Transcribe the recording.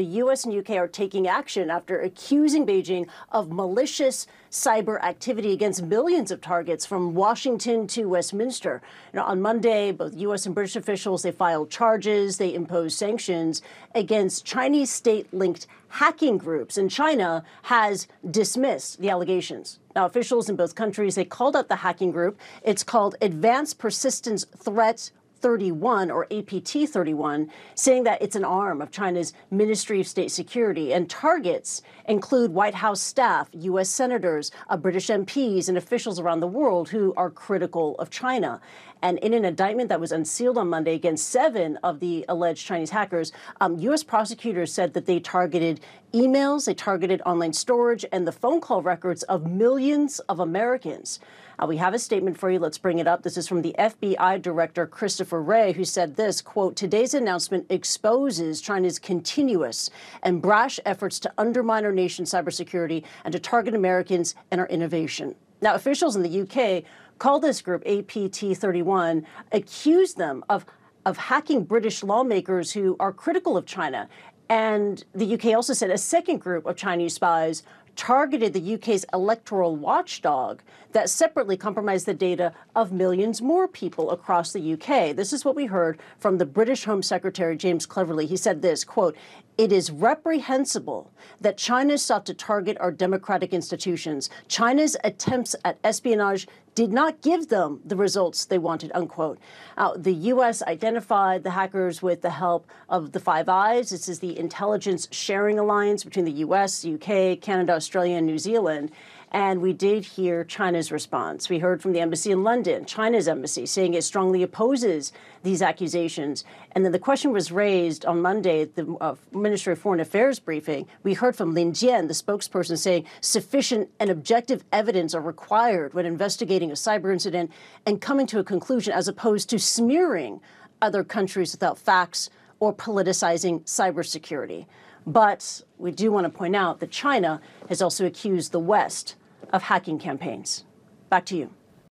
The US and UK are taking action after accusing Beijing of malicious cyber activity against millions of targets from Washington to Westminster. On Monday, both US and British officials they filed charges, they imposed sanctions against Chinese state-linked hacking groups, and China has dismissed the allegations. Now, officials in both countries they called out the hacking group. It's called Advanced Persistent Threat 31 or APT 31, saying that it's an arm of China's Ministry of State Security. And targets include White House staff, U.S. senators, uh, British MPs, and officials around the world who are critical of China. And in an indictment that was unsealed on Monday against seven of the alleged Chinese hackers, um, U.S. prosecutors said that they targeted emails, they targeted online storage, and the phone call records of millions of Americans. Uh, we have a statement for you. Let's bring it up. This is from the FBI Director Christopher Wray, who said this, quote, today's announcement exposes China's continuous and brash efforts to undermine our nation's cybersecurity and to target Americans and our innovation. Now, officials in the UK call this group APT 31, accuse them of of hacking British lawmakers who are critical of China. And the UK also said a second group of Chinese spies targeted the UK's electoral watchdog that separately compromised the data of millions more people across the UK. This is what we heard from the British Home Secretary James Cleverly. He said this, quote, it is reprehensible that China sought to target our democratic institutions. China's attempts at espionage did not give them the results they wanted, unquote. Uh, the U.S. identified the hackers with the help of the Five Eyes. This is the intelligence sharing alliance between the U.S., UK, Canada, Australia, and New Zealand. And we did hear China's response. We heard from the embassy in London, China's embassy, saying it strongly opposes these accusations. And then the question was raised on Monday at the uh, Ministry of Foreign Affairs briefing. We heard from Lin Jian, the spokesperson, saying sufficient and objective evidence are required when investigating a cyber incident and coming to a conclusion as opposed to smearing other countries without facts or politicizing cybersecurity. But we do want to point out that China has also accused the West of hacking campaigns. Back to you.